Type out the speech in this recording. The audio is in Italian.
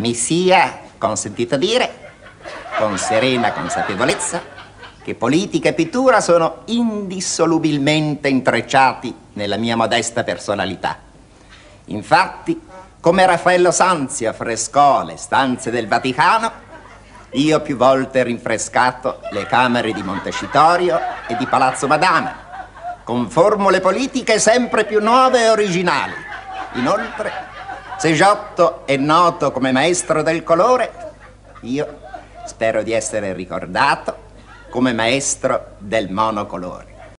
mi sia consentito dire, con serena consapevolezza, che politica e pittura sono indissolubilmente intrecciati nella mia modesta personalità. Infatti, come Raffaello Sanzi affrescò le stanze del Vaticano, io ho più volte rinfrescato le camere di Montecitorio e di Palazzo Madama, con formule politiche sempre più nuove e originali. Inoltre, se Giotto è noto come maestro del colore, io spero di essere ricordato come maestro del monocolore.